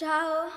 Ciao.